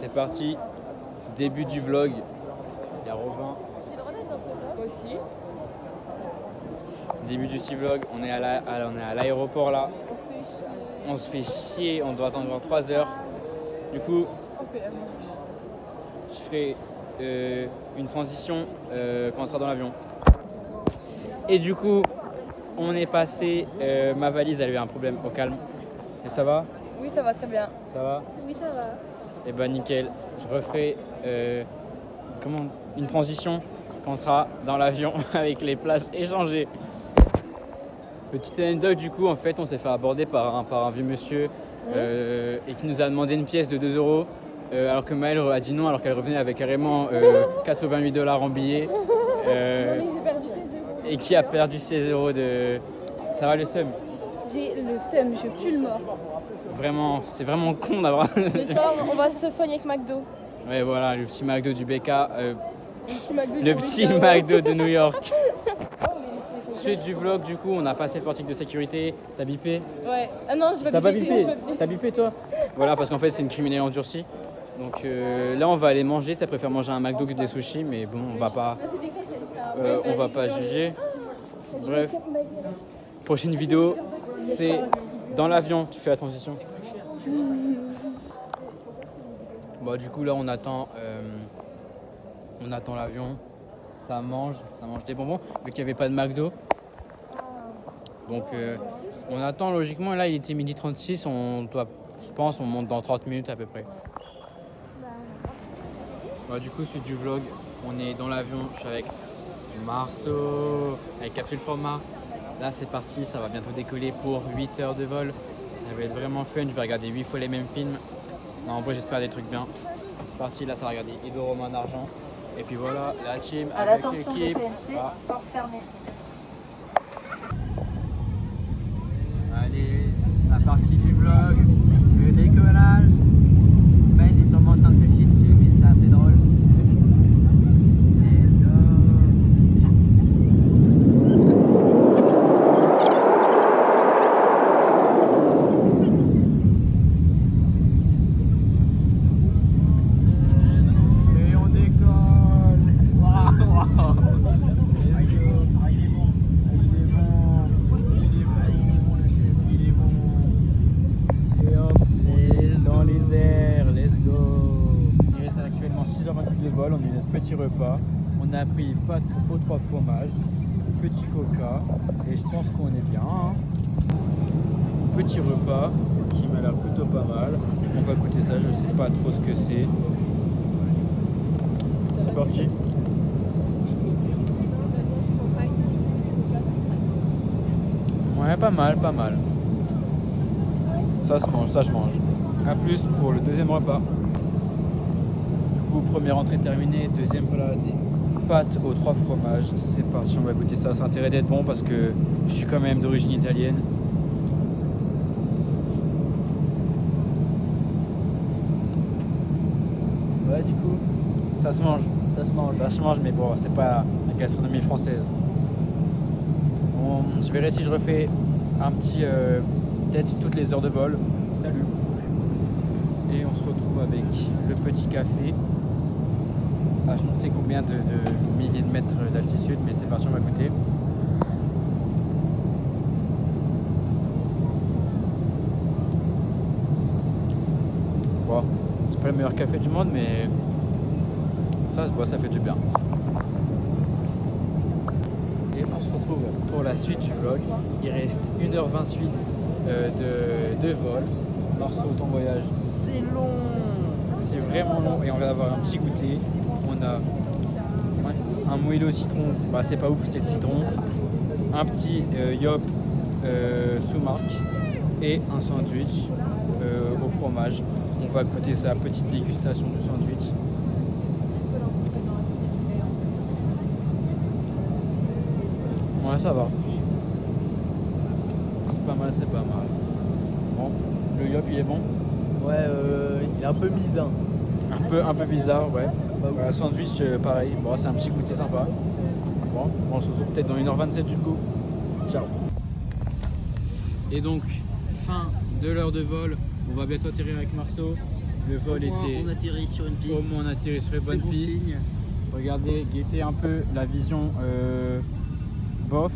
c'est parti. Début du vlog. Il y a Robin. Moi aussi. Début du petit vlog. On est à la- l'aéroport là. On se fait chier. On doit attendre encore 3 heures. Du coup, je ferai euh, une transition euh, quand on sera dans l'avion. Et du coup, on est passé. euh, ma valise, elle avait un problème au calme. Et ça va? Oui, ça va très bien. Ça va? Oui, ça va. Et ben nickel. Je referai euh, comment, une transition quand on sera dans l'avion avec les places échangées. Petite anecdote du coup, en fait, on s'est fait aborder par un, par un vieux monsieur euh, et qui nous a demandé une pièce de 2 euros. euh, alors que Maëlle a dit non, alors qu'elle revenait avec carrément euh, 88 dollars en billets. j'ai perdu 16 euros. et qui a perdu 16 euros de. Ça va le seum? J'ai le seum, je pue le mort. Vraiment, c'est vraiment con d'avoir. On va se soigner avec McDo. ouais, voilà, le petit McDo du BK. euh, Le petit McDo. Le du petit Big McDo de New York. Suite du vlog, du coup, on a passé le portique de sécurité. T'as bipé Ouais. Ah non, pas T'as pas bipé. T'as bipé toi Voilà, parce qu'en fait, c'est une criminelle endurcie. Donc euh, là, on va aller manger. Ça préfère manger un McDo que des sushis, mais bon, on va pas, Ah, ça. euh, on va pas juger. Bref, prochaine vidéo, c'est dans l'avion. Tu fais la transition. Bon, du coup, là, on attend, euh, on attend l'avion. Ça mange, ça mange des bonbons, vu qu'il n'y avait pas de McDo. Donc, euh, on attend logiquement. Là, il était midi 36. On je pense, on monte dans 30 minutes à peu près. Bah, du coup, suite du vlog, on est dans l'avion. Je suis avec Marceau, avec Capsule for Mars. Là, c'est parti. Ça va bientôt décoller pour 8 heures de vol. Ça va être vraiment fun. Je vais regarder 8 fois les mêmes films. Non, en vrai, j'espère des trucs bien. C'est parti. Là, ça va regarder Edo Romain d'Argent. Et puis voilà, la team avec l'équipe. Ah. Allez, la partie du vlog, le décollage. Ben est sûrement en train de se chier dessus, mais c'est assez drôle. Let's go. Et on décolle. Waouh, waouh. Let's go. Il est bon. Il est bon. Il est bon, le chef. Il est bon. Et hop, on est dans les airs. Let's go. Il reste actuellement 6h28 de vol. On a notre petit repas. On a pris pâte aux trois fromages, petit coca. Et je pense qu'on est bien. hein. Petit repas qui m'a l'air plutôt pas mal. On va goûter ça. Je sais pas trop ce que c'est. C'est parti. Ouais, pas mal, pas mal. Ça se mange, ça je mange. A plus pour le deuxième repas. Du coup, première entrée terminée, deuxième plat, des pâtes aux trois fromages. C'est parti, on va goûter ça. C'est intérêt d'être bon parce que je suis quand même d'origine italienne. Ouais, du coup, ça se mange. Ça se mange. Ça se mange, mais bon, c'est pas la gastronomie française. On- je verrai si je refais un petit. euh, Peut-être toutes les heures de vol. Salut. Et on se retrouve avec le petit café. Ah, je ne sais combien de, milliers de mètres d'altitude, mais c'est parti, on va goûter. C'est pas le meilleur café du monde, mais ça ça fait du bien. Et on se retrouve pour la suite du vlog. Il reste 1h28 euh, de, de vol. Marceau, ton voyage, c'est long. C'est vraiment long et on va avoir un petit goûter. On a un moelleux au citron, bah, c'est pas ouf, c'est le citron. Un petit euh, yop euh, sous marque et un sandwich au fromage. On va goûter sa petite dégustation du sandwich. Ouais, ça va. C'est pas mal, c'est pas mal. Bon, le yop il est bon. Ouais, euh, il est un peu mid. hein. Un peu, un peu bizarre, ouais. Voilà, sandwich, euh, pareil. Bon, c'est un petit goûter sympa. Bon, on se retrouve peut-être dans 1h27 du coup. Ciao. Et donc, fin de l'heure de vol. On va bientôt atterrir avec Marceau. Le vol moins, était. On atterrit sur une piste. Au moins on atterrit sur les C'est bonnes bon pistes. signe. Regardez, guettez un peu la vision euh, bof.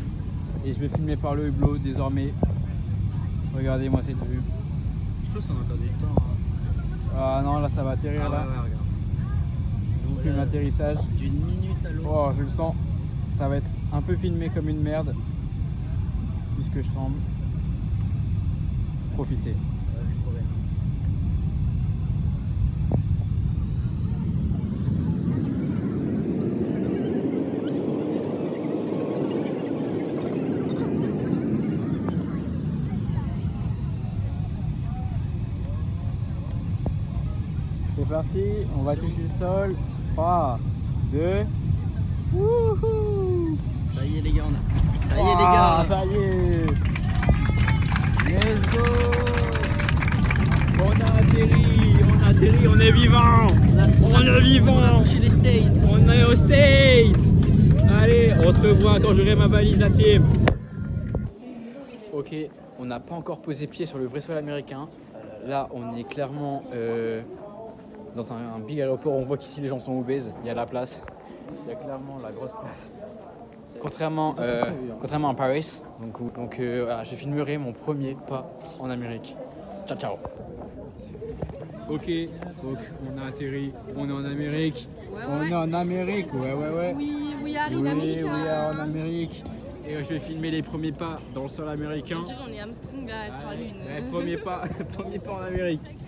Et je vais filmer par le hublot désormais. Regardez-moi cette vue. Je pense qu'on a encore du temps. hein. Ah non, là ça va atterrir Ah ouais, là. ouais, regarde. Je vous Voilà. filme l'atterrissage. D'une minute à l'autre. Oh, je le sens. Ça va être un peu filmé comme une merde. Puisque je tremble. Profitez. Ouais, je pourrais. C'est parti, on va toucher le sol. 3, 2. Wouhou Ça y est les gars, on a. Ça y est les gars. Ça y est Let's go On a atterri, on a atterri, on est vivant On a, On est vivant On a touché les States. On est aux States Allez, on se revoit quand j'aurai ma valise la team Ok, on n'a pas encore posé pied sur le vrai sol américain. Là, on est clairement euh, dans un, un big aéroport. On voit qu'ici les gens sont obèses, il y a la place. Il y a clairement la grosse place. Contrairement, euh, contrairement à Paris. Donc, donc euh, voilà, je filmerai mon premier pas en Amérique. Ciao, ciao Ok, donc on a atterri, on est en Amérique. on est en Amérique, ouais, ouais, ouais. Oui, we are Oui, in oui, America. en Amérique. Et euh, je vais filmer les premiers pas dans le sol américain. On est Armstrong là sur la lune. Ouais, premier pas, premier pas en Amérique.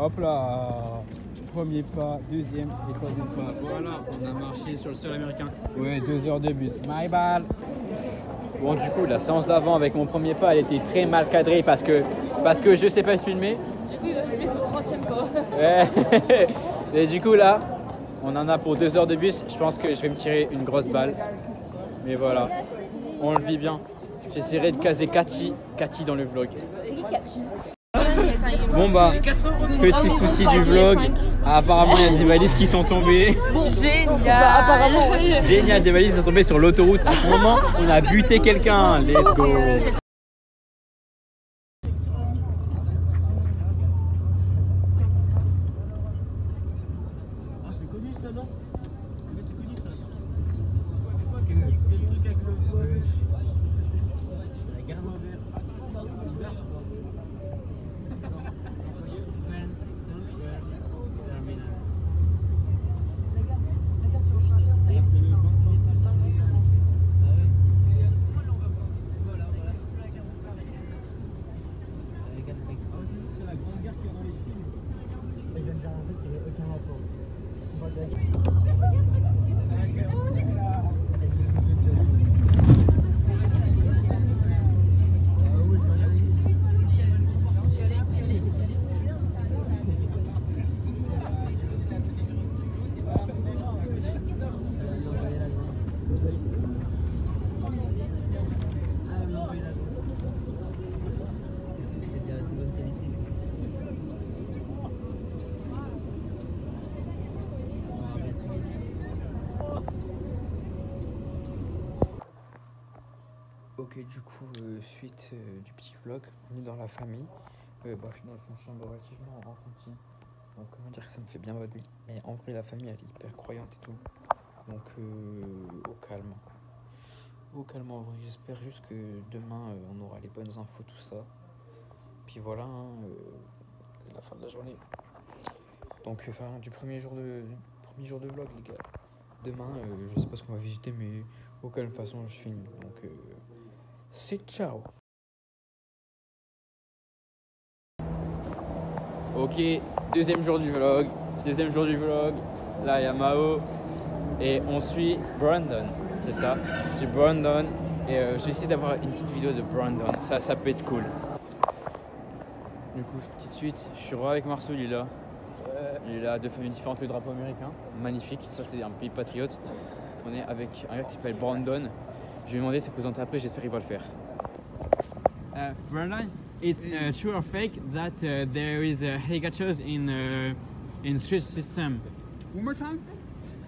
Hop là. Premier pas, deuxième et troisième pas. Voilà, on a marché sur le sol américain. Ouais, deux heures de bus. My bad. Bon, du coup, la séance d'avant avec mon premier pas, elle était très mal cadrée parce que, parce que je sais pas filmer. Du coup, il va filmer son 30ème pas. Ouais. Et du coup là, on en a pour deux heures de bus. Je pense que je vais me tirer une grosse balle. Mais voilà, on le vit bien. J'essaierai de caser Cathy, Cathy dans le vlog. Bon bah, petit souci du vlog. Ah, apparemment, il y a des valises qui sont tombées. Génial. apparemment, ouais. Génial, des valises sont tombées sur l'autoroute. À ce moment, on a buté quelqu'un. Let's go. Ah, c'est connu ça, non Mais c'est connu ça. C'est le truc avec le vol. C'est la garde envers. Une barre, quoi. C'est la grande guerre qu'il y a dans les films. Et je viens de dire un truc qui n'avait aucun rapport. On va dire- Ok, du coup, euh, suite euh, du petit vlog, on est dans la famille. Euh, bah, je suis dans une chambre relativement enfantine. Donc, comment dire que ça me fait bien lit. Mais en vrai, la famille, elle est hyper croyante et tout. Donc, au calme. Au calme, en vrai. J'espère juste que demain, on aura les bonnes infos, tout ça. Puis voilà, hein, la fin de la journée. Donc, euh, fin du premier jour de, premier jour de vlog, les gars. Demain, je sais pas ce qu'on va visiter, mais au calme, façon, je filme. Donc, c'est ciao. Ok, deuxième jour du vlog. Deuxième jour du vlog. Là, il y a Mao. Et on suit Brandon. C'est ça. Je suis Brandon. Et euh, j'ai essayé d'avoir une petite vidéo de Brandon. Ça, ça peut être cool. Du coup, petite suite. Je suis roi avec Marceau, il est là. Il est là, deux familles différentes, le drapeau américain. Magnifique. Ça, c'est un pays patriote. On est avec un gars qui s'appelle Brandon. Je vais lui demander de se présenter après, j'espère qu'il va le faire. Uh, Brandon, it's uh, true or fake that uh, there is uh, helicopters in uh, in street system? One more time?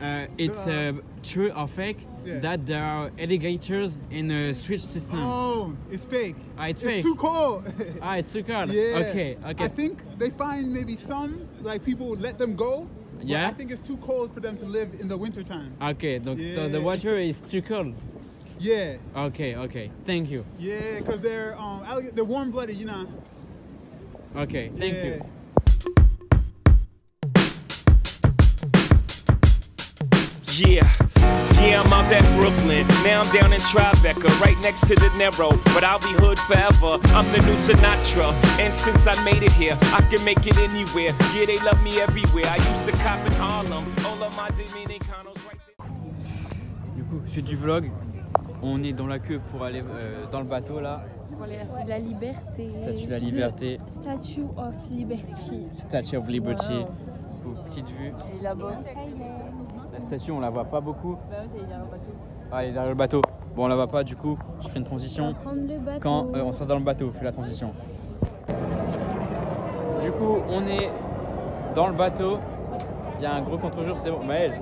uh, it's uh, true or fake Yeah. that there are alligators in a switch system? Oh, it's fake. Ah, it's It's fake. too cold. Ah, it's too cold. yeah. Okay, okay. I think they find maybe some like people let them go. but Yeah? I think it's too cold for them to live in the wintertime. okay, donc so the Yeah. water is too cold. Yeah. Okay, okay. Thank you. Yeah, because they're um allig- they're warm blooded, you know. Okay, thank yeah. you. Yeah, yeah, I'm out at Brooklyn. Now I'm down in Tribeca, right next to the Narrow. But I'll be hood forever. I'm the new Sinatra. And since I made it here, I can make it anywhere. Yeah, they love me everywhere. I used to cop in Harlem. All of my Dominicanos right there. Du coup, suite du vlog, on est dans la queue pour aller euh, dans le bateau là. C'est de la liberté. Statue de la liberté. The Statue of Liberty. Statue of Liberty. Wow. Petite vue. Et là-bas. La statue, on la voit pas beaucoup. Bah ouais, t'es derrière le bateau. Ah, elle est derrière le bateau. Bon, on la voit pas du coup. Je ferai une transition. Prendre le bateau. quand euh, on sera dans le bateau, fais la transition. Du coup, on est dans le bateau. Il y a un gros contre-jour, c'est bon. Maël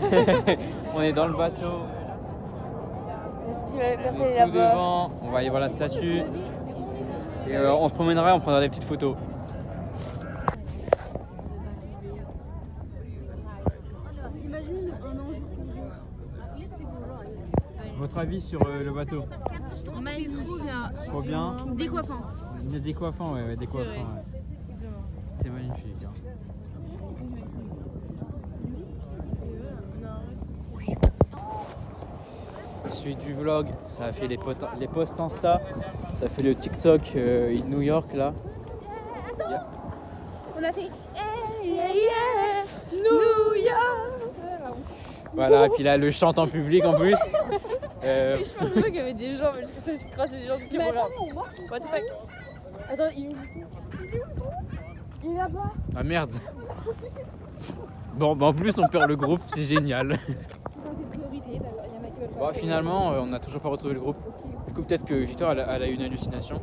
On est dans le bateau. Si la Donc, personne est tout devant, on va aller voir la statue. Et euh, on se promènera, on prendra des petites photos. Imagine un ange Votre avis sur euh, le bateau? Mais il est trop bien. Trop bien Décoiffant. Décoiffant, ouais, ouais décoiffant. ouais. C'est magnifique. hein. Suite du vlog, ça a fait les, pot- les posts Insta, ça fait le TikTok euh, New York là. On a fait Hey, yeah, yeah, New York. Voilà, et puis là le chante en public en plus. Euh, Je pensais pas qu'il y avait des gens, mais je pensais que je croisais des gens qui Mais attends, on voit. What the fuck? Attends, il Il est là-bas. ah merde. Bon, bah en plus on perd le groupe, c'est génial. Dans tes priorités, bah, il y en a qui veulent Bon, pas. finalement, euh, on n'a toujours pas retrouvé le groupe. Du coup, peut-être que Victor elle, a- elle a eu une hallucination.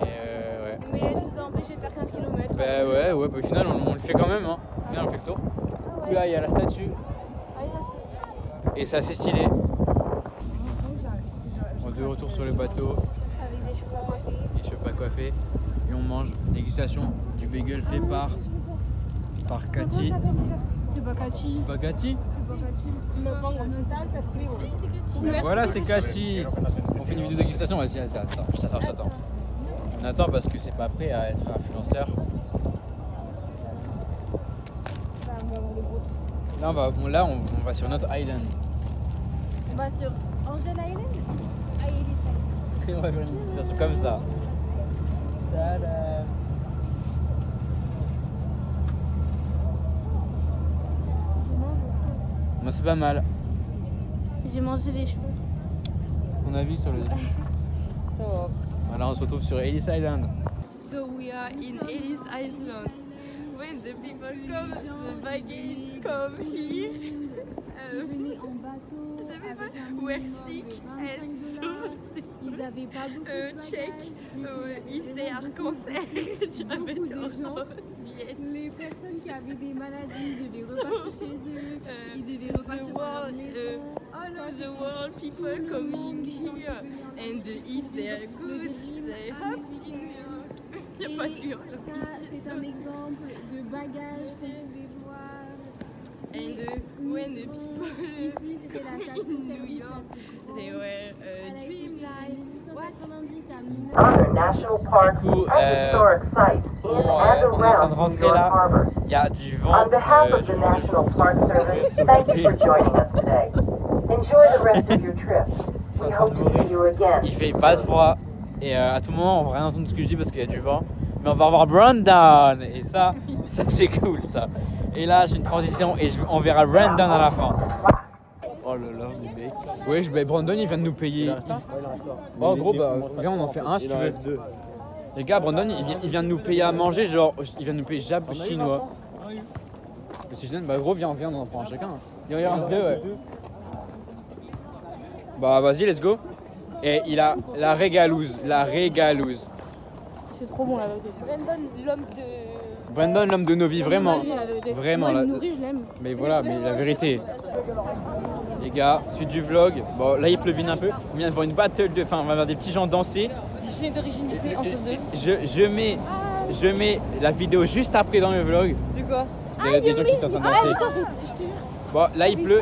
Mais euh, ouais. Mais elle nous a empêché de faire 15 km. Bah ouais, ouais, bah, au final on, on le fait quand même. Hein. Au final on fait le tour. Là il y a la statue et c'est assez stylé. On est de retour sur le bateau, Avec des cheveux pas coiffés et on mange dégustation du bagel fait par par Cathy. C'est pas Cathy. Pas Cathy Si, c'est Cathy. Voilà c'est Cathy. On fait une vidéo dégustation. Vas-y, vas-y, attends, je t'attends, je t'attends. On attend parce que c'est pas prêt à être influenceur. Là on va, on- là, on, on va sur notre island. On va sur Angel Island? Il est on va faire une dégustation comme ça. Tada. Moi c'est pas mal. J'ai mangé les cheveux. Ton avis sur le. Voilà, on se retrouve sur Ellis Island. So we are in Ellis Island. When the people come, the baggage come here. People were sick de 25 and so Ils avaient pas beaucoup de check bagages. uh, if they are cancer, Beaucoup de gens. Les personnes qui avaient des maladies devaient repartir chez eux. Euh, Ils devaient the repartir dans leur world, maison. uh, all of the world people coming here and if they are good, they happy in New York. Il n'y a pas de York. ça, c'est un exemple de bagage qu'on pouvait voir. And uh, when the people Ici, c'était la station in New York, they were uh, dream life. What? 1890 à 1900. other national parks Du coup, euh, in on, euh, and on est en train de rentrer là. Il y a du vent. On behalf euh, of the National je- Park Service, thank you for joining us today. Enjoy the rest of your trip. We hope to see you again. Il fait pas de froid. Et euh, à tout moment, on va rien entendre ce que je dis parce qu'il y a du vent. Mais on va avoir Brandon. Et ça, ça c'est cool ça. Et là, j'ai une transition et je- on verra Brandon à la fin. Oh là là, Wesh, bah, Brandon il vient de nous payer. Oh gros, bah viens, on en fait un si tu veux. Les gars, Brandon il vient, il vient de nous payer à manger, genre il vient de nous payer jap chinois. Mais c'est génial, bah gros, viens, viens, on en prend un chacun. Il y en reste deux, ouais. Bah vas-y, let's go. Et il a la régalouse, la régalouse. C'est trop bon la vérité. Brandon, l'homme de. Brandon, l'homme de nos vies, vraiment. Vraiment, Moi, là. il me nourrit, je l'aime. Mais voilà, mais la vérité. Les gars, suite du vlog. Bon, là, il pleuvine un peu. On vient de voir une battle de. Enfin, on va voir des petits gens danser. Je viens d'originalité entre deux. Je, je, mets, je mets la vidéo juste après dans le vlog. De quoi? De- des gens qui sont en train de Ah, danser. Bon, là, il pleut.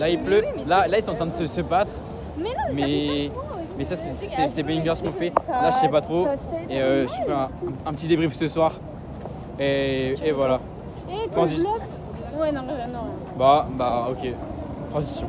Là, il pleut. Là, là, ils sont en train de se, se battre. Mais non, mais, ça Mais, c'est- bangers ce qu'on fait. Là, je sais pas trop. Et euh, je fais un, un petit débrief ce soir. Et, et voilà. Et ton Transi- vlog Ouais, non, non, non. Bah, bah, ok. Transition.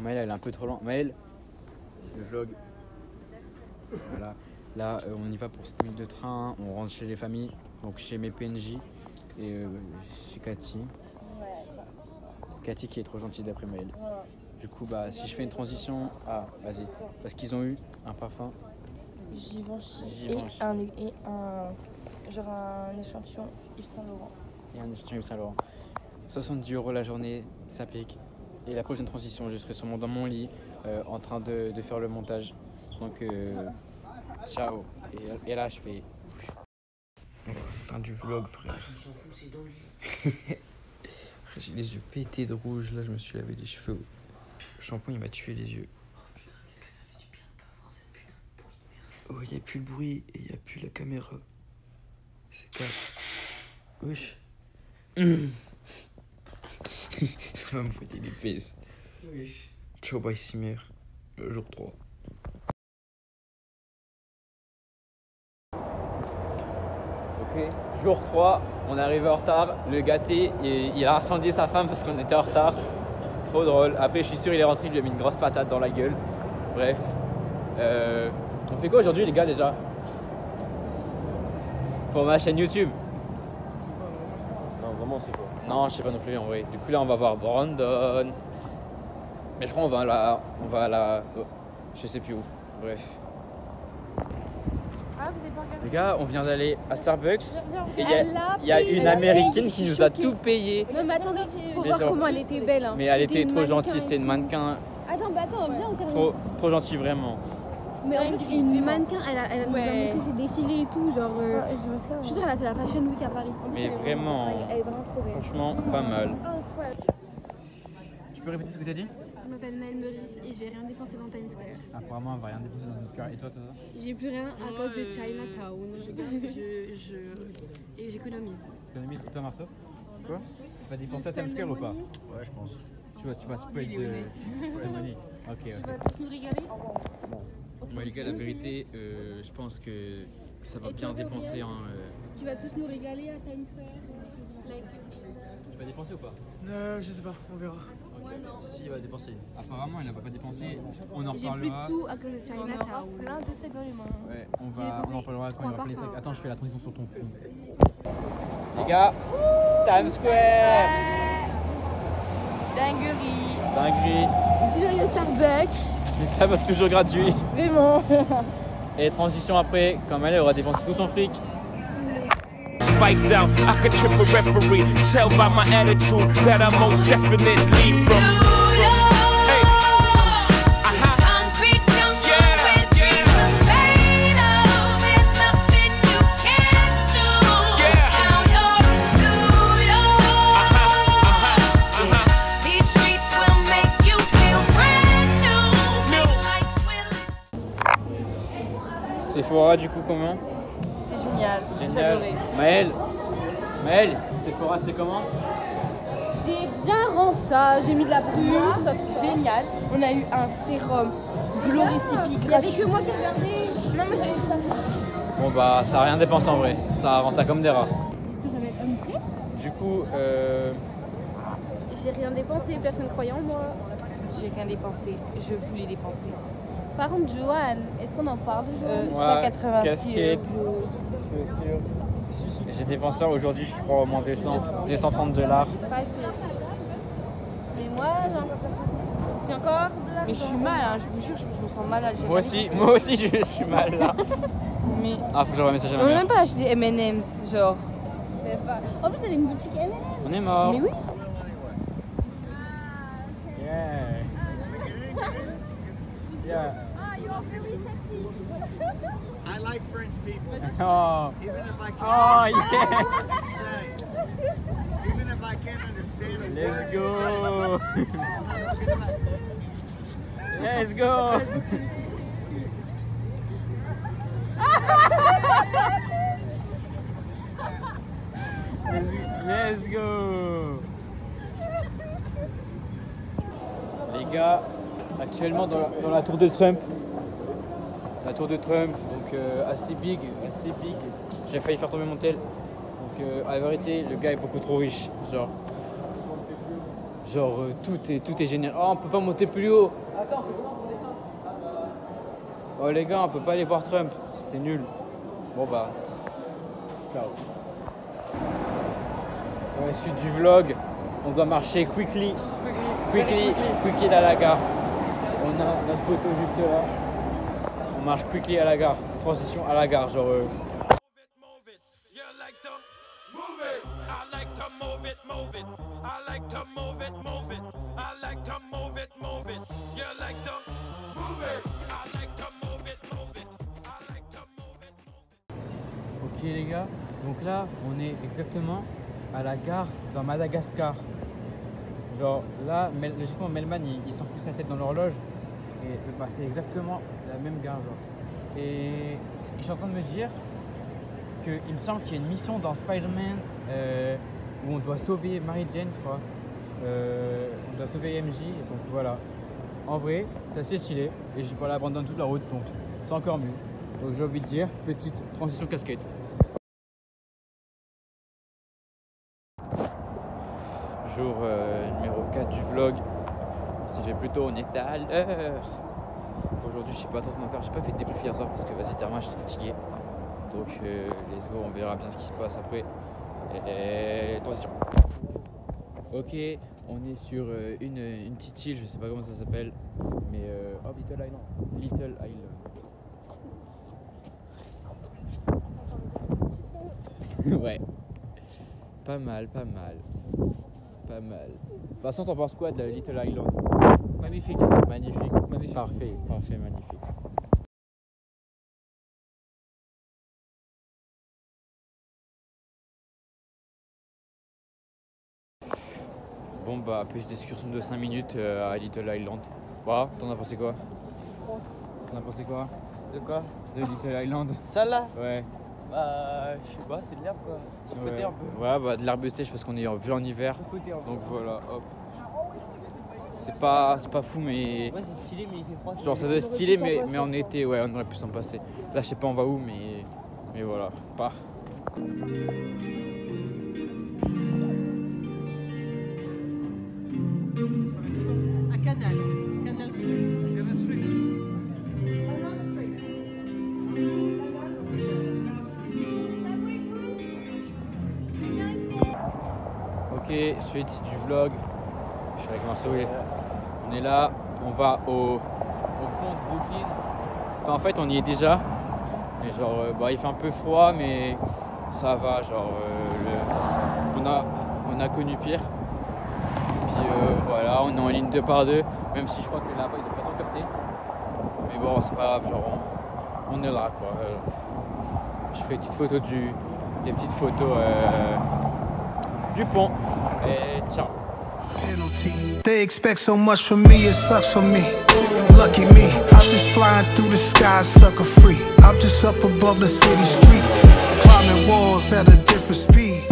Maëlle, elle est un peu trop loin. Maëlle, le vlog. Voilà. Là, euh, on y va pour cette minute de train. On rentre chez les familles, donc chez mes PNJ et euh, chez Cathy. Cathy qui est trop gentille d'après Maëlle. Du coup, bah, si je fais une transition, ah, vas-y, parce qu'ils ont eu un parfum. Givenchy. Givenchy. Et un, et un, genre un échantillon Yves Saint Laurent. et un échantillon Yves Saint Laurent. 70 euros la journée, ça pique. Et la prochaine transition, je serai sûrement dans mon lit euh, en train de, de faire le montage. Donc, euh, ciao. Et, et là, je fais. Fin du vlog, frère. Frère, J'ai les yeux pétés de rouge. Là, je me suis lavé les cheveux. Le shampoing, il m'a tué les yeux. Oh, il n'y a plus le bruit et il n'y a plus la caméra. C'est calme. Wesh. Ça va me fouetter les fesses. Ciao, bye, Simer. Le jour 3. Ok. jour 3, on est arrivé en retard. Le gâté, et il a incendié sa femme parce qu'on était en retard. Trop drôle. Après, je suis sûr, il est rentré, il lui a mis une grosse patate dans la gueule. Bref. Euh, on fait quoi aujourd'hui, les gars, déjà? Pour ma chaîne YouTube Non, vraiment, c'est quoi Non, je sais pas non plus en vrai. Du coup, là, on va voir Brandon. Mais je crois qu'on va à la. On va à la. oh, je sais plus où. Bref. Ah, vous avez pas regardé Les gars, on vient d'aller à Starbucks. Il y a, y une américaine qui nous a tout payé. Non, mais attendez, faut Mais voir genre- comment elle était belle. hein. Mais elle était trop gentille, c'était une mannequin. Attends, bah attends, viens, on termine. Trop, trop gentille, vraiment. Mais en plus, une mannequin, elle a, elle a nous a Ouais. montré ses défilés et tout. Genre, euh, je suis sûre, elle a fait la Fashion Week à Paris. Mais vraiment. Elle est vraiment trop belle. Franchement, pas mal. Incroyable. Tu peux répéter ce que tu as dit? Je m'appelle Mel Meurice et j'ai rien dépensé dans Times Square. Apparemment, elle va rien dépenser dans une scar. Et toi, toi J'ai plus rien à cause de Chinatown. Je, je, je- et j'économise. Économise. Et toi, Marceau? Quoi? Tu vas dépenser à Times Square ou pas? Ouais, je pense. Tu vas, tu vas spread de, de money. Ok, Tu vas tous nous régaler? Moi, les gars, la vérité, euh, je pense que, que ça va bien dépenser. Hein, euh. Tu vas tous nous régaler à Times Square Like, Tu vas dépenser ou pas Euh, je sais pas, on verra. Si, si, il va dépenser. Apparemment, ne va pas dépenser. On en J'ai plus de reparlera. sous à cause de On aura plein de sacs dans les mains. Ouais, on va on en parlera quand il aura de sacs. Attends, je fais la transition sur ton fond. Les gars, Times Square Dinguerie. Dinguerie Toujours le Starbucks. Mais ça va toujours gratuit. Vraiment. Et transition après, comme elle, elle aura dépensé tout son fric. Spiked out, I could trip a referee. Tell by my attitude that I most definitely from. Sephora, du coup, comment C'était génial. Génial. J'adorais. Maël Maël, Sephora, c'était comment J'ai bien renta, j'ai mis de la pub. Génial. On a eu un sérum Gloricipy Il y avait que moi qui regardais. Non, mais j'avais pas. Bon bah, ça a rien dépensé en vrai. Ça rentre comme des rats. Est-ce que ça va être un prêt Du coup, euh, J'ai rien dépensé, personne croyait en moi. J'ai rien dépensé. Je voulais dépenser. Par contre, Joanne, est-ce qu'on en parle de Joanne Euh, Ouais, 186 casquette. euros. j'ai dépensé aujourd'hui, je crois, au moins 200, 230 dollars. Mais moi, j'en j'ai encore de l'argent. Mais je suis mal, hein, je vous jure, je, je me sens j'ai Moi aussi, moi aussi, je suis mal là. Mais Ah, faut que j'envoie un message à on ma n'a mère. même pas acheté des M&M's, genre. Mais pas- En plus, il y avait une boutique M&M. On est mort. Mais oui. Yeah. Yeah. Ah, you are very sexy. I like French people. Oh. Even if I can't Oh yeah. Even if I can't understand a Let's go. Let's go. Let's, go. Les gars, actuellement dans la, dans la tour de Trump. La tour de Trump, euh, assez big, assez big. J'ai failli faire tomber mon tel. Donc euh, à la vérité, le gars est beaucoup trop riche. Genre, genre euh, tout est tout est génial. Oh, on peut pas monter plus haut. Attends, descend Oh les gars, on peut pas aller voir Trump. C'est nul. Bon bah, ciao. La suite du vlog, on doit marcher quickly, quickly, quickly à la gare. On a notre poteau juste là. On marche quickly à la gare. Transition à la gare, genre. euh. Ok les gars, donc là on est exactement à la gare dans Madagascar. Genre là, logiquement Melman il, il s'enfout sa tête dans l'horloge et bah, c'est exactement la même gare genre. Et je suis en train de me dire qu'il me semble qu'il y a une mission dans Spider-Man euh, où on doit sauver Mary Jane, je crois. Euh, on doit sauver MJ, donc voilà. En vrai, ça assez stylé et j'ai pas l'abandonne toute la route, donc c'est encore mieux. Donc j'ai envie de dire, petite transition casquette. Jour euh, numéro 4 du vlog. Si j'ai plutôt, on est à l'heure. Aujourd'hui, je sais pas trop comment faire. J'ai pas fait de débrief hier soir parce que, vas-y, moi j'étais fatigué. Donc, euh, let's go, on verra bien ce qui se passe après. Et, transition. Ok, on est sur euh, une, une petite île, je sais pas comment ça s'appelle. Mais, euh, oh, Little Island. Little Island. ouais. Pas mal, pas mal. Pas mal. De toute façon, t'en penses quoi de Little Island? Magnifique. Magnifique. Magnifique. Parfait, parfait, magnifique. Bon bah, petite excursion de 5 minutes euh, à Little Island. Voilà, t'en as pensé quoi? T'en as pensé quoi? De quoi? De Little Island Ça là? Ouais. Bah, je sais pas, c'est de l'herbe quoi. C'est ouais. côté un peu. Ouais, bah de l'herbe sèche parce qu'on est en plein en hiver. côté un peu. Donc voilà, hop. C'est pas, c'est pas fou, mais. Ouais, c'est stylé, mais il fait froid. Genre ça doit être stylé, mais, mais en été, ouais, on aurait pu s'en passer. Là, je sais pas on va où, mais, mais voilà, pas. Est là, on va au, pont de Brooklyn. Enfin, en fait, on y est déjà. Mais genre, euh, bah, il fait un peu froid, mais ça va. Genre, euh, on, a, on a connu pire. Puis euh, voilà, on est en ligne 2 par 2 même si je crois que là-bas, ils ont pas trop capté. Mais bon, c'est pas grave, genre, on, on est là, quoi. Je ferai des petites photos du, des petites photos du pont. Et ciao. Penalty. They expect so much from me, it sucks for me. Lucky me, I'm just flying through the sky, sucker free. I'm just up above the city streets, climbing walls at a different speed.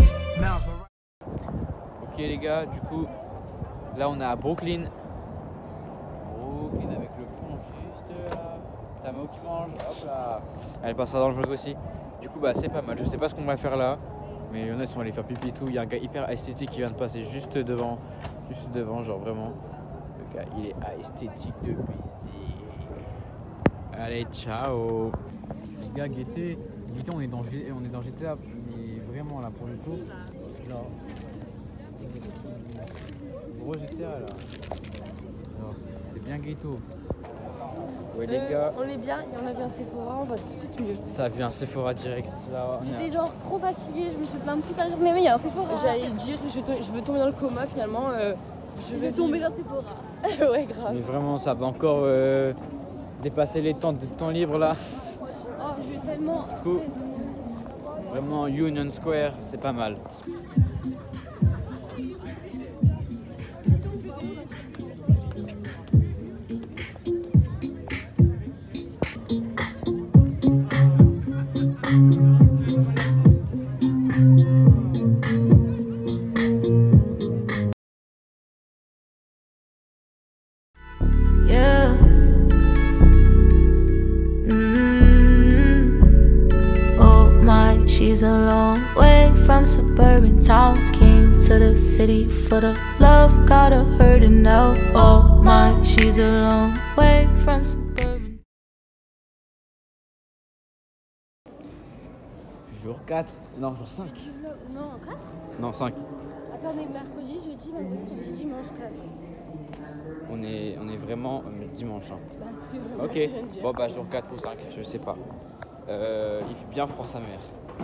Ok les gars, du coup, là on est à Brooklyn. Brooklyn avec le pont juste là. T'as Mo qui mange, hop là. Elle passera dans le vlog aussi. Du coup bah c'est pas mal, je sais pas ce qu'on va faire là. Mais il y en a qui sont allés faire pipi et tout. Il y a un gars hyper esthétique qui vient de passer juste devant. Juste devant, genre vraiment. Le gars il est esthétique de baiser. Allez, ciao Les gars, on est dans, on est dans GTA, mais vraiment là pour le coup. Genre. Gros GTA là. C'est bien ghetto. Ouais les Euh, gars, on est bien, et on a bien Sephora, on va tout de suite mieux. ça vient Sephora direct. Là, J'étais genre trop fatiguée, je me suis plainte toute la journée, mais il y a un Sephora. J'allais dire, je, to- je veux tomber dans le coma finalement. euh, Je vais tomber dans Sephora. ouais, grave. Mais vraiment, ça va encore euh, dépasser les temps de temps libre là. Oh, je vais tellement. Du coup, vraiment Union Square, c'est pas mal. Love, got her hurting now. Oh my, she's a long way from suburban. Jour 4, non, jour 5. Non, 4 Non, 5. Attendez, mercredi, jeudi, vendredi, samedi, dimanche, 4. On est, on est vraiment euh, dimanche. hein. Bah, ce que vraiment, Ok, ce que je viens de dire. bon bah jour 4 ou 5, je sais pas. Euh, il fait bien froid sa mère.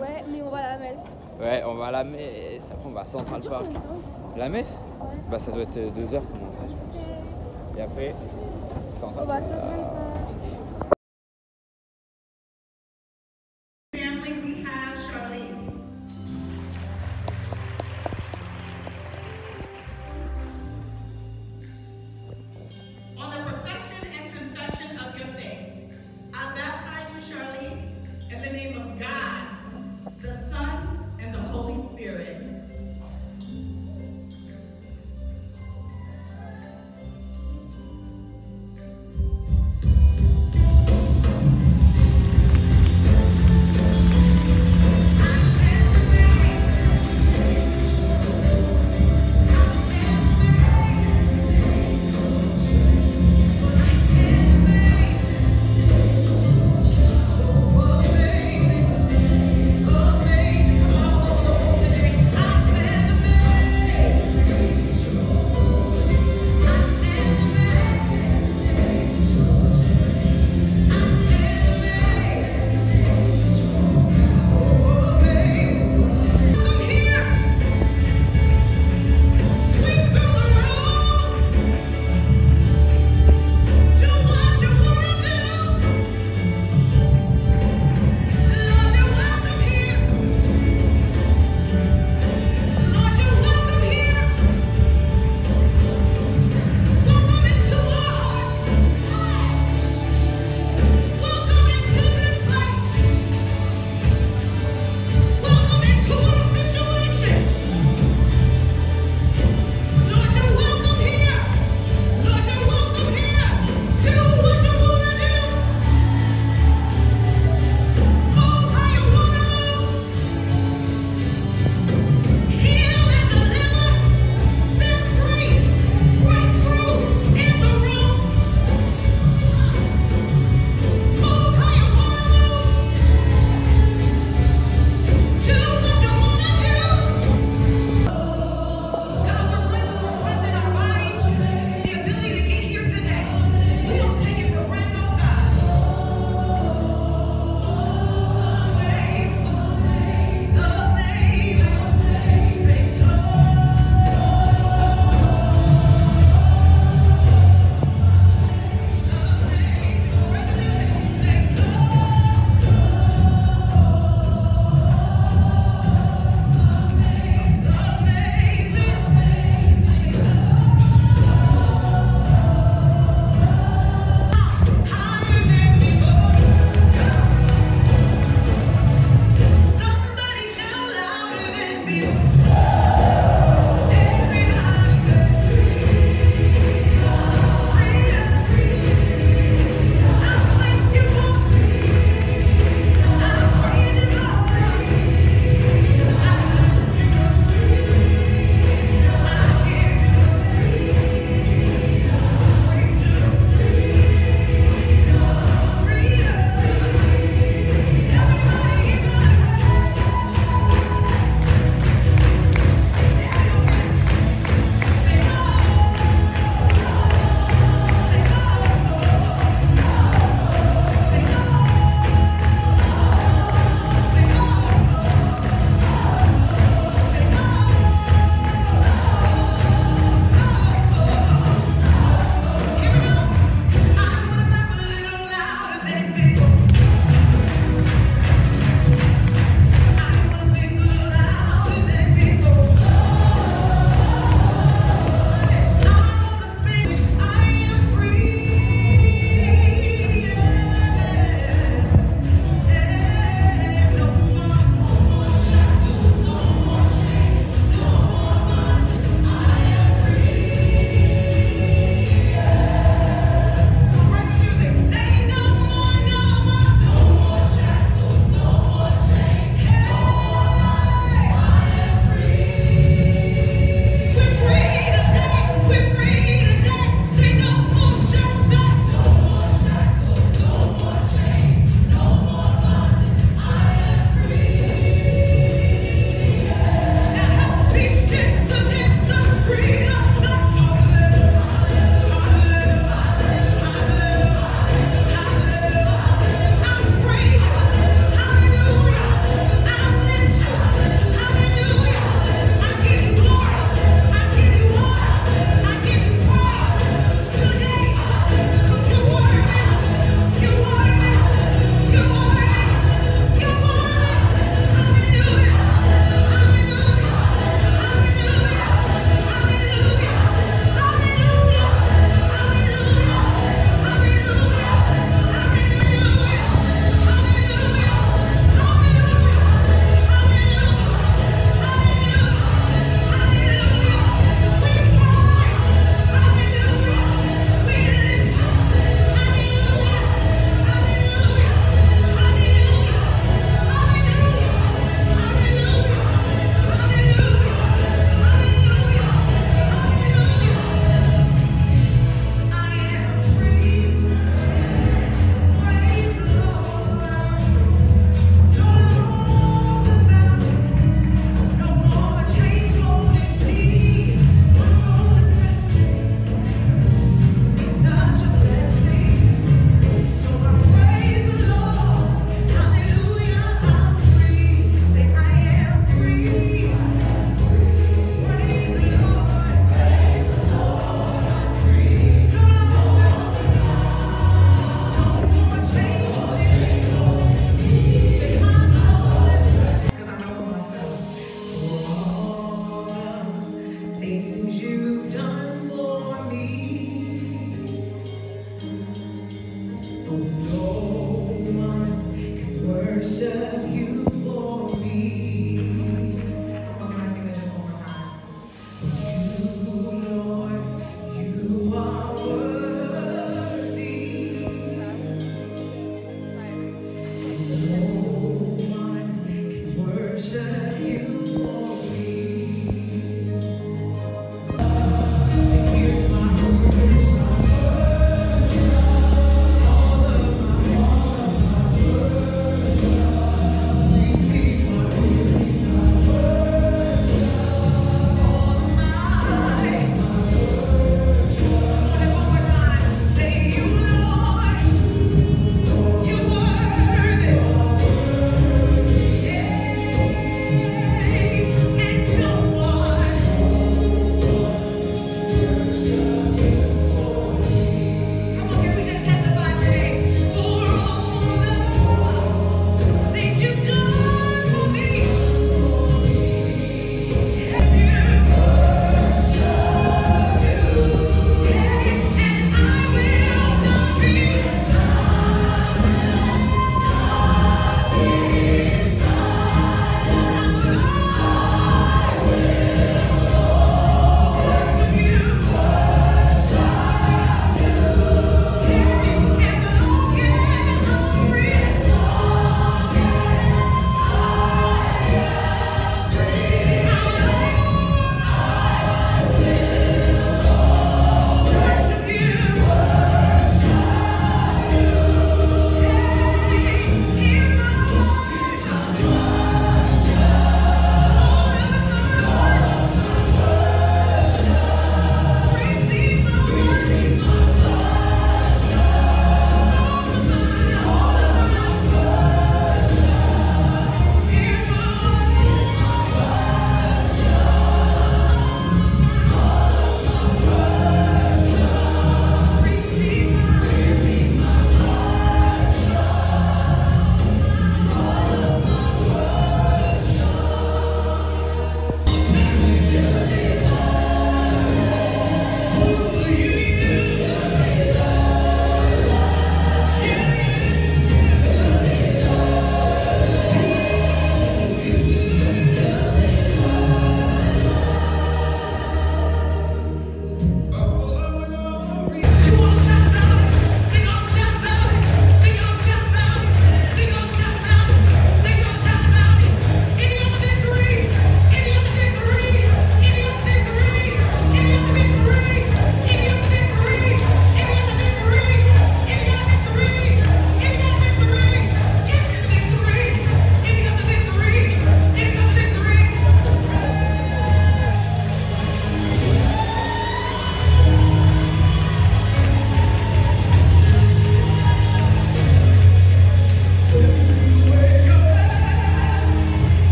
Ouais, mais on va à la messe. Ouais, on va à la messe, après on va à Central Park. La messe? Ouais. Bah ça doit être 2 heures qu'on en je pense. Et après, Central On va à Park.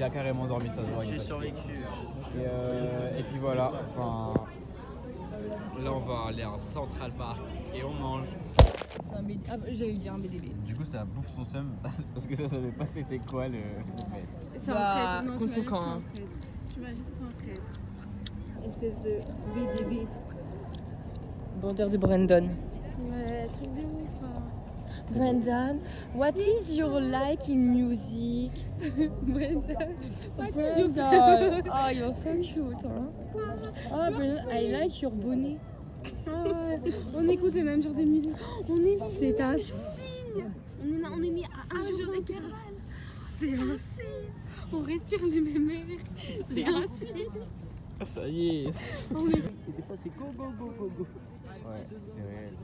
Il a carrément dormi, ça se voit. J'ai survécu. Et, euh, et puis voilà, enfin. Là on va aller en Central Park et on mange. C'est un BD. Ah, j'allais dire un BDB. Du coup ça bouffe son seum parce que ça savait pas c'était quoi le. C'est Bah, un traître. Non, tu m'as juste conséquent, pris un hein. traître. Tu m'as juste pris un traître. Espèce de BDB. Bandeur de Brandon. Ouais, truc de ouf. Brandon, what is your like in music? Brandon. What is your Brandon, oh you're so cute. Hein? Oh Brandon, I like your bonnet. Ah ouais. On écoute les mêmes sur des musiques. On est C'est un signe. On est, on est né à un jour d'intervalle. C'est un signe. On respire les mêmes airs. C'est un signe. Ça y est. On est... Des fois, c'est go, go, go, go, go. Ouais, c'est réel.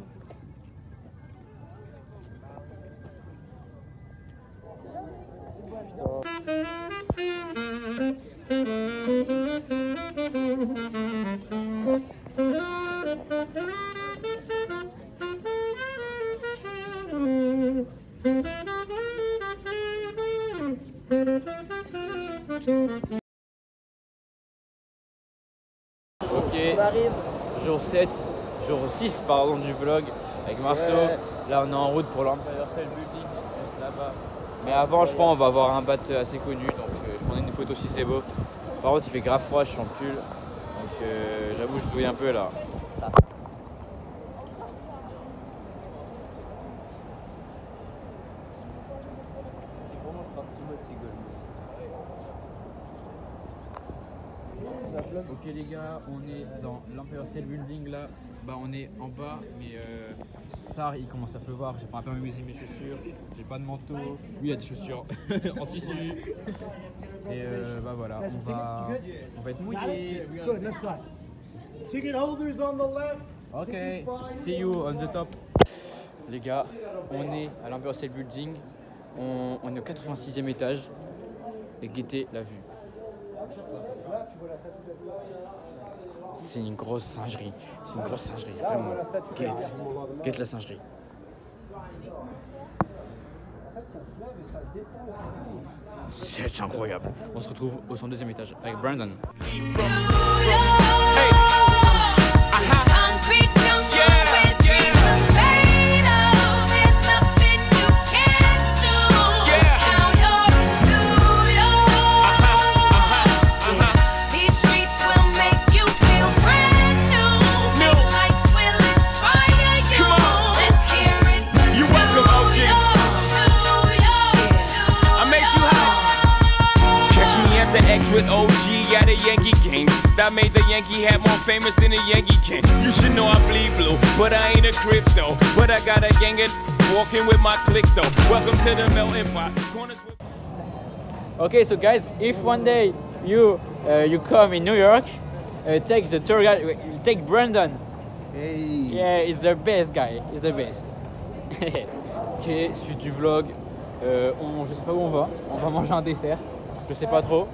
Ok, jour 7, jour 6 pardon du vlog avec Marceau. Ouais. Là on est en route pour l'Empire Building, là-bas. Mais avant je crois on va avoir un bat assez connu donc euh, je prendrai une photo si c'est beau. Par contre il fait grave froid, je suis en pull. Donc euh, j'avoue je douille un peu là. C'était vraiment 36 mois de Ségolène. Ok les gars, on est dans l'Empire State Building là. Bah on est en bas mais euh, ça il commence à pleuvoir, j'ai pas un peu mes mes chaussures, j'ai pas de manteau, lui il a des chaussures en tissu. Et euh, bah voilà, on va, on va être mouillé. Ticket holders on the left. Ok, see you on the top. Les gars, on est à l'Empire State Building, on, on est au 86e étage et guettez la vue. C'est une grosse singerie, c'est une grosse singerie, vraiment. Guette, guette la singerie. C'est incroyable. On se retrouve au 102e étage avec Brandon. That made the Yankee hat more famous than a Yankee can. You should know I bleed blue, but I ain't a crypto. But I got a gang of walking with my click though. Welcome to the melting pot. Okay, so guys, if one day you uh, you come in New York, uh, take the tour guide, take Brandon. Hey. Yeah, he's the best guy. He's the best. ok, suite du vlog. Euh, on, je sais pas où on va. On va manger un dessert. Je sais pas trop.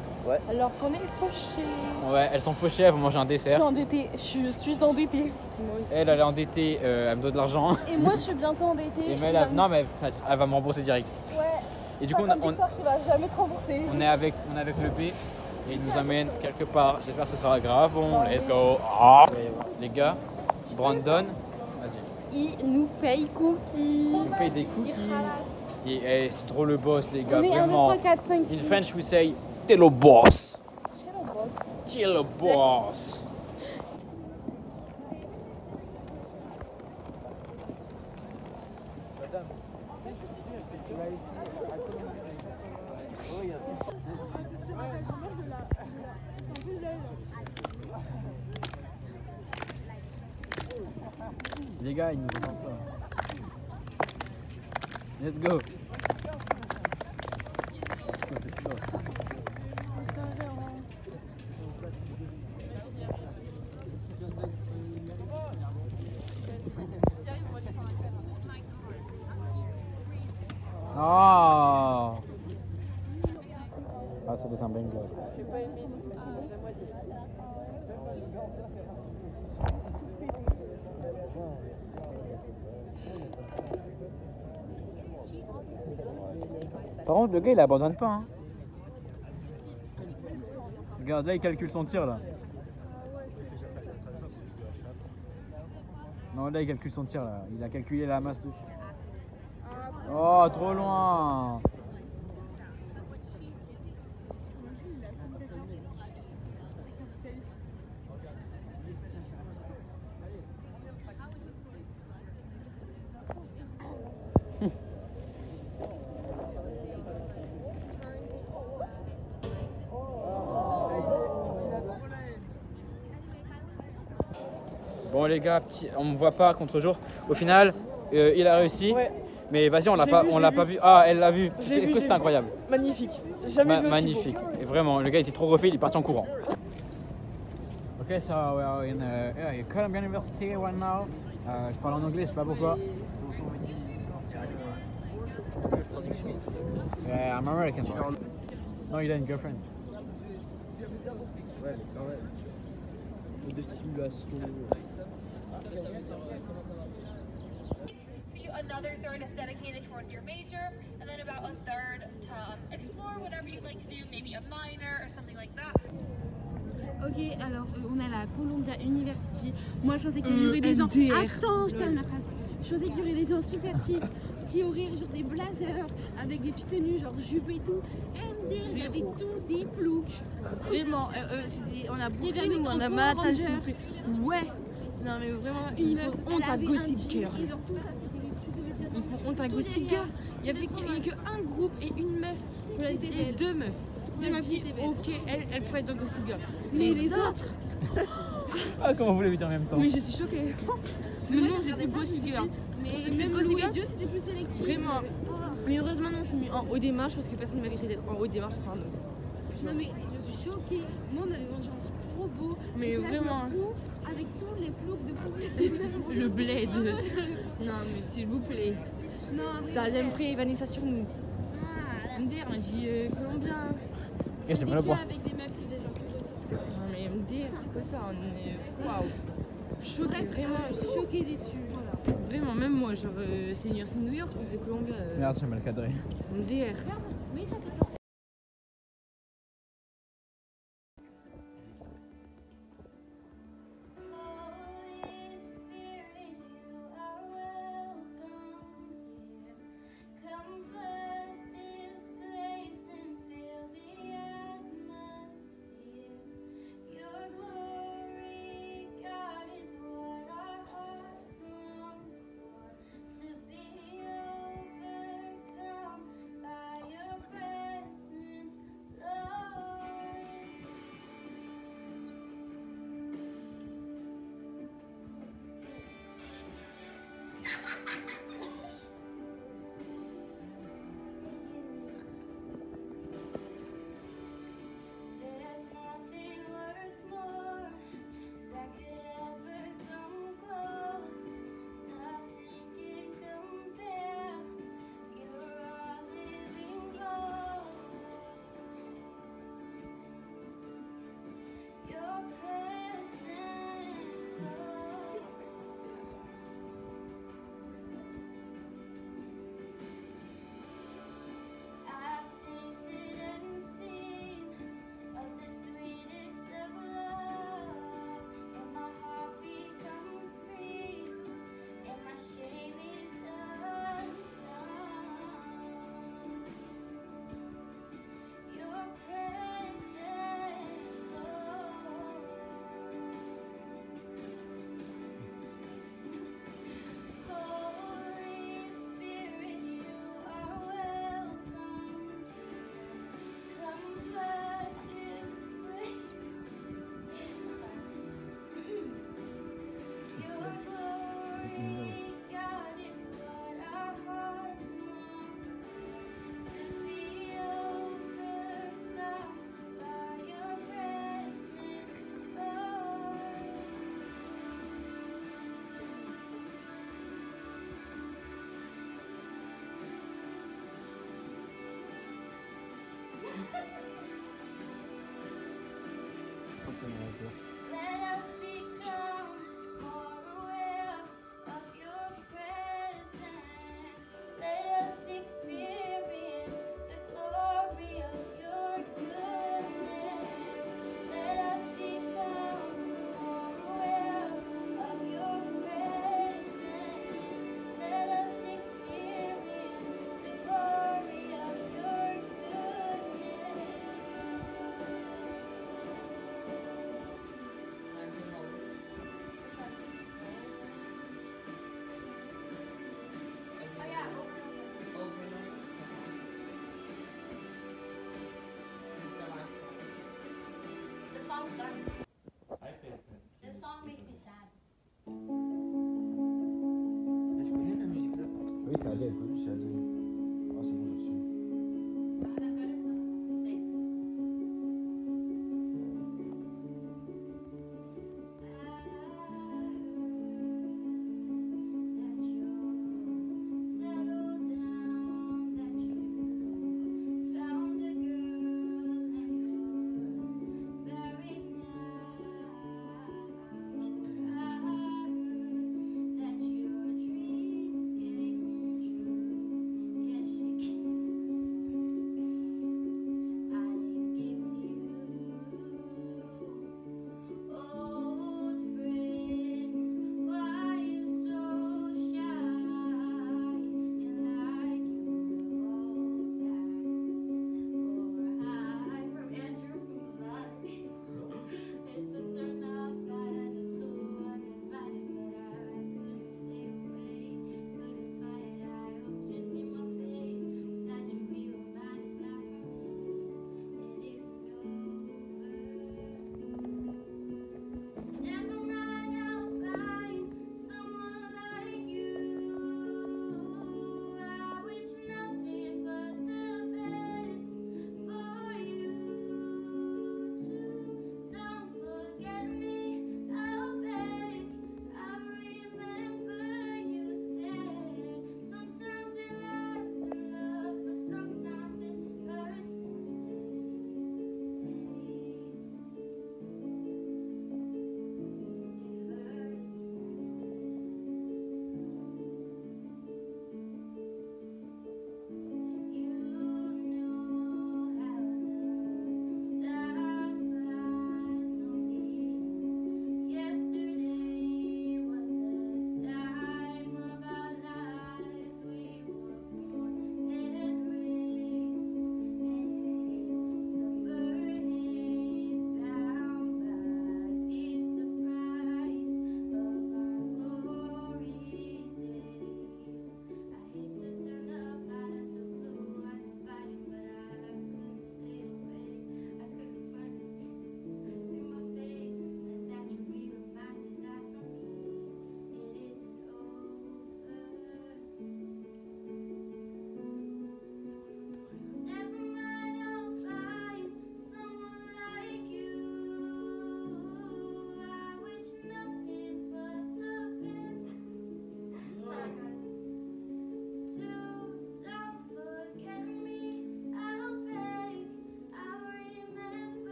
Alors qu'on est fauchés. Ouais, elles sont fauchées, elles vont manger un Je suis dessert. endettée. Je suis endettée. Moi aussi. Elle, elle est endettée, euh, elle me doit de l'argent. Et moi, je suis bientôt endettée. Et mais elle, a- non, mais elle, elle va me rembourser direct. Ouais. Et du coup, on, qui va jamais te rembourser. on est avec, on est avec le P et il nous amène quelque part. J'espère que ce sera grave bon. Let's go. Ah. Les gars, Brandon, vas-y. Il nous paye cookies. Il paye des cookies. Et eh, c'est trop le boss, les gars. On est 1, 2, vraiment. 3, 4, 5, 6. In French, we say, t'es le boss. Chez le boss. T'es le boss. Les gars, ils nous entendent pas. Let's go. Ah Ah, ça d'être un banger. Par contre, le gars il abandonne pas. Hein. Regarde, là il calcule son tir là. Non, là il calcule son tir là. Il a calculé la masse de. Oh, trop loin Bon les gars, petit, on me voit pas contre jour. Au final, euh, il a réussi. Mais vas-y, on l'a pas, vu, on l'a pas vu. vu. Ah, elle l'a vu. Est-ce que c'était incroyable Magnifique. Jamais Ma- vu aussi Magnifique. beau. Et vraiment, le gars était trop refait, il est parti en courant. Ok, so we are in uh, yeah, Columbia University right now. Euh, je parle en anglais, je sais pas pourquoi. Yeah, I'm American. Non, il a une girlfriend. Ouais, mais quand même. Faut Des stimulations. Another third is dedicated towards your major, and then about a third to um, explore whatever you'd like to do, maybe a minor or something like that. Ok, alors euh, on est à la Columbia University. Moi je pensais qu'il y Euh, aurait des gens. MDR. Attends, je termine la phrase. Je pensais qu'il y aurait des gens super chics qui auraient genre des blazers avec des petites tenues, genre jupe et tout. MDR, il y avait tout des ploucs. Vraiment, euh, euh, c'était- on a bourré avait nous, on a Power mal à table, s'il vous plaît. Ouais. Non mais vraiment, Une il meuf, faut elle honte à Gossip Girl. Et genre tout ça, c'était- tu devais dire Il faut honte à Gossip. Girl. Il y avait avait qu'un groupe et une meuf. Et belle. deux meufs. Deux meufs dit, ok, elle, elle pourrait être dans Gossip Girl. Mais les autres Ah, comment vous l'avez dit en même temps Mais je suis choquée. Mais non, plus Gossip Girl. Mais même Gossip Girl. Dieu, c'était plus sélectif. Vraiment. Ah. Mais heureusement, non, c'est mis en haut des marches parce que personne ne méritait d'être en haut des marches. Pardon. Non mais je suis choquée. Moi on m'avait vendu un truc trop beau. Mais vraiment. Les ploucs de. Le bled. Non, mais s'il vous plaît. Non, T'as jamais pris Vanessa sur nous. Ah, MDR, on a dit euh, Colombien. J'ai mal au que bois. avec des meufs que. Non, mais MDR, c'est quoi ça On est. Waouh. Choquée, Bref, vraiment. euh, je suis choquée, déçue. Voilà. Vraiment, même moi, genre, euh, c'est New- c'est New York ou c'est Colombia euh, Merde, j'ai mal cadré. MDR. Hasta. 난...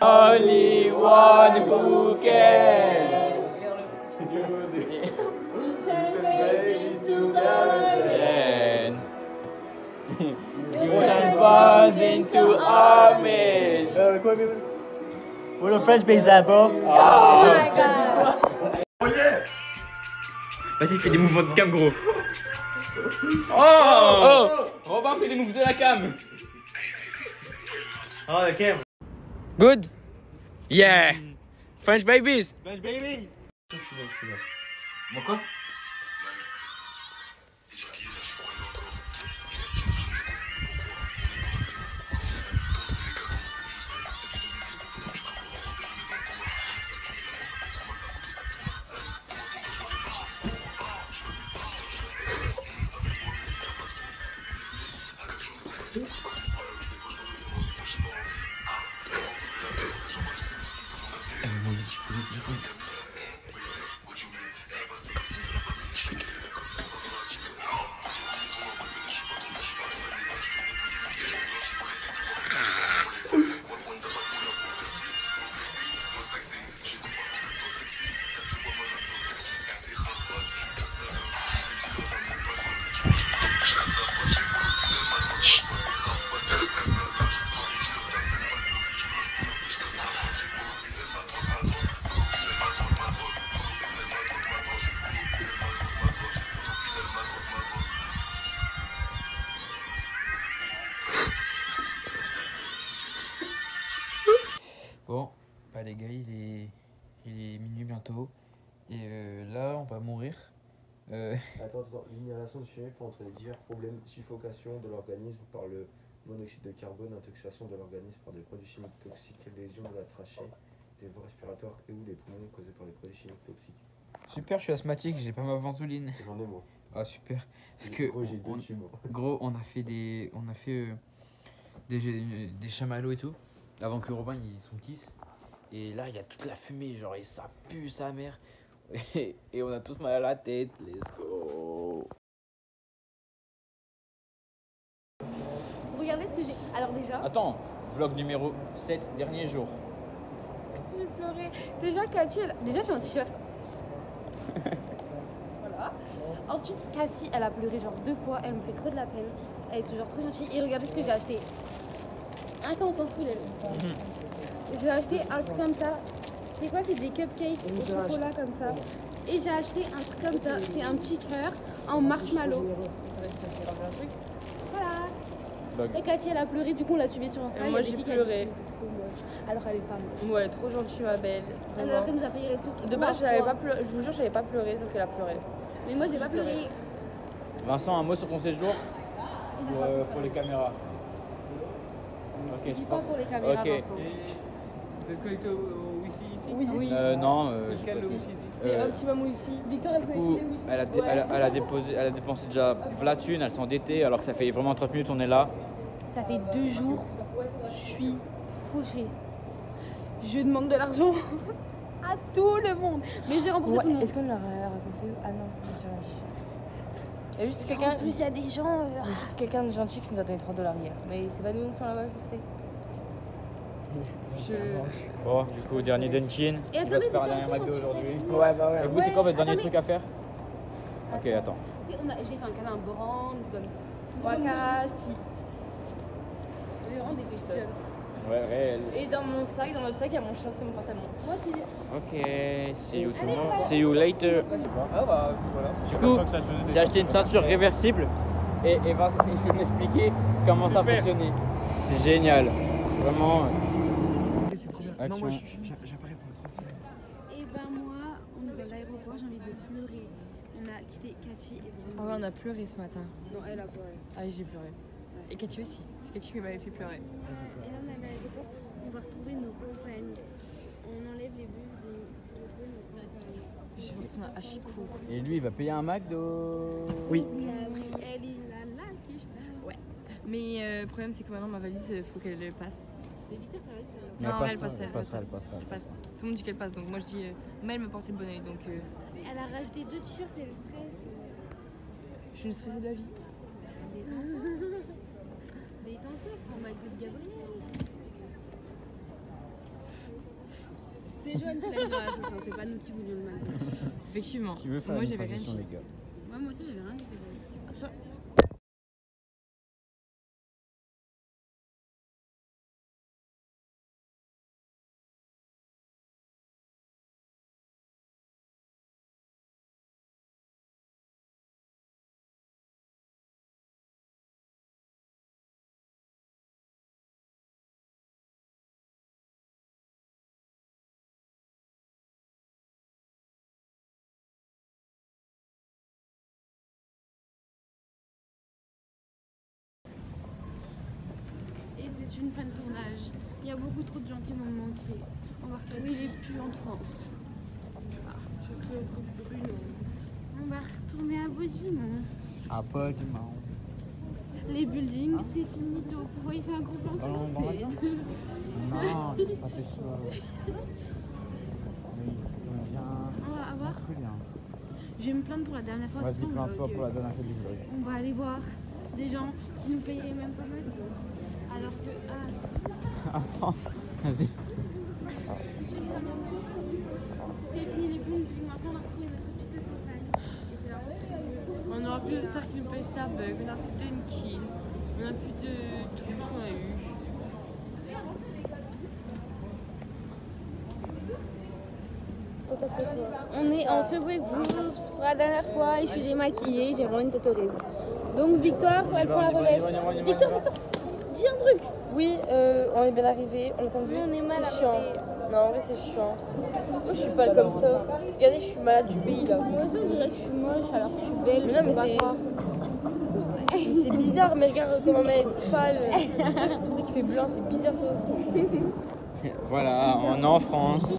Only one who cares. into garden. You transform into armies. Where the French pays at, bro? Oh, my god. Yeah. Vas-y, fais des mouvements de cam, gros. Oh, oh. Robin fait les mouvements de la cam. Oh, la cam. Good? Yeah. Mm. French babies. French baby. Bon quoi Bon, les gars, il est, il est minuit bientôt. Et euh, là, on va mourir. Euh, Attends, attends, l'inhalation du fumier peut entraîner divers problèmes, suffocation de l'organisme par le monoxyde de carbone, intoxication de l'organisme par des produits chimiques toxiques, lésions de la trachée, des voies respiratoires et ou des poumons causés par des produits chimiques toxiques. super, je suis asthmatique, j'ai pas ma ventoline. J'en ai moi. Ah super. Parce que gros, j'ai deux on- tubes. gros, on a fait des, on a fait euh, des, des chamallows et tout avant que Robin il son kiss. Et là, il y a toute la fumée, genre et ça pue sa mère. Et, et on a tous mal à la tête. Let's go. Regardez ce que j'ai. Alors déjà, Attends, vlog numéro 7, dernier jour. j'ai pleuré. Déjà, Cathy, elle... déjà j'ai un t-shirt. voilà. Ensuite, Cassie, elle a pleuré genre deux fois. Elle me fait trop de la peine. Elle est toujours trop gentille. Et regardez ce que j'ai acheté. Un temps, on s'en fout d'elle. J'ai acheté un truc comme ça. C'est quoi C'est des cupcakes au chocolat comme ça. Et j'ai acheté un truc comme ça. C'est un petit cœur en marshmallow. Voilà. Et Cathy, elle a pleuré. Du coup, on l'a suivi sur Insta. Et Il y moi, j'ai pleuré. avaient dit qu'elle était trop moche. Alors, elle est pas moche. Ouais, elle est trop gentille, ma belle. Elle après nous a payé resto. De base, pas pleuré. Je vous jure, j'avais pas pleuré, sauf qu'elle a pleuré. Mais moi, j'ai pas pleuré. Vincent, un mot sur ton séjour pour, euh, pour les caméras. Ok, je pas pense. pour les caméras. Vincent? Vous êtes connecté au, au Wi-Fi ici Oui. Oui. Euh, non, euh, C'est quel le dit. Wi-Fi ici C'est Euh, Optimum Wi-Fi. Victor, elle oui. elle a, dé- elle, a, elle a déposé, elle a dépensé déjà la thune, elle s'est endettée alors que ça fait vraiment 30 minutes on est là. Ça fait deux jours, je suis fauchée. Je demande de l'argent à tout le monde. Mais j'ai remboursé tout le monde. Est-ce qu'on leur a raconté Ah non, j'ai rien dit. Il y a juste En quelqu'un. plus, il y a des gens. euh, il y a juste quelqu'un de gentil qui nous a donné 30 dollars hier. Mais c'est pas nous qui on l'a forcé. Je. Bon, du coup, dernier Dunkin. Et Il va attendez, se faire un dernier McDo aujourd'hui. Ouais, bah ouais. Et vous, c'est quoi votre dernier Attendez. truc à faire? Ok, attends. J'ai fait un câlin Brand, Cathy. On est vraiment des bestioles. Ouais, réel. Et dans mon sac, dans notre sac, il y a mon short et mon pantalon. Moi aussi. Ok, see you tomorrow. See you later. Ah bah voilà. Du coup, j'ai acheté une ceinture réversible et, et Vincent il m'expliquer comment ça fonctionnait. C'est génial. Vraiment. Action. Non, moi j'apparais pour 30 secondes. Et ben moi, on est dans l'aéroport, j'ai envie de pleurer. On a quitté Cathy et Ah Bruno. ouais, on a pleuré ce matin. Non, elle a pleuré. Ah oui, j'ai pleuré. Et Cathy aussi. C'est Cathy qui m'avait fait pleurer. Et là, on est à l'aéroport, on va retrouver nos compagnes. On enlève les bulles et on retrouve nos compagnes. Je retourne à Chicourt. Et lui, il va payer un McDo. Oui. Ah oui, elle est là, là, qui je- Ouais. Mais euh, le problème, c'est que maintenant, ma valise, il faut qu'elle passe. Non, elle elle passe, elle passe, elle passe, elle Elle passe. Tout le monde dit qu'elle passe, donc moi je dis, euh, mais elle me portait le bon oeil, donc euh, Elle a rajouté deux t-shirts et elle stresse. je suis une stressée de la vie. Détends-toi. Prends McDo de Gabriel. C'est Joanne qui l'a dans c'est pas nous qui voulions le McDo. Effectivement. Moi j'avais rien dit. moi aussi j'avais rien dit. Une fin de tournage. Il y a beaucoup trop de gens qui vont me manquer. On va retourner les puantes France. Ah, je trouve Bruno. On va retourner à Beaudimont. Ah, pas du marron. Les buildings, c'est finito. Pourquoi il fait un gros plan sur mon tête Non, c'est pas fait bien. On va avoir. Je vais me plaindre pour la dernière fois. Vas-y, plains-toi pour la dernière fois du vlog. On va aller voir des gens qui nous payeraient même pas mal. Alors que. Ah, Attends, vas-y. c'est fini les buildings. Maintenant, on va retrouver notre petite campagne. Et c'est là On n'aura plus de Star qui nous paye Starbucks, on n'a plus de Dunkin, on n'a plus de tout ce qu'on a eu. On est en Subway Groups pour la dernière fois et je suis démaquillée, j'ai vraiment une tête horrible. Donc Victoire, elle prend la relève. Victor, Victor, un truc Oui, euh, on est bien arrivé, on attend le bus. Nous, on est mal C'est chiant. arrivés. Non, en vrai, c'est chiant. Moi, je suis pas comme ça. Regardez, je suis malade du pays là. Moi aussi on dirait que je suis moche alors que je suis belle. Mais non, mais c'est-. C'est bizarre, mais regarde comment elle est toute pâle. Moi, je trouve qu'il fait blanc, c'est bizarre toi. Voilà, on est en France.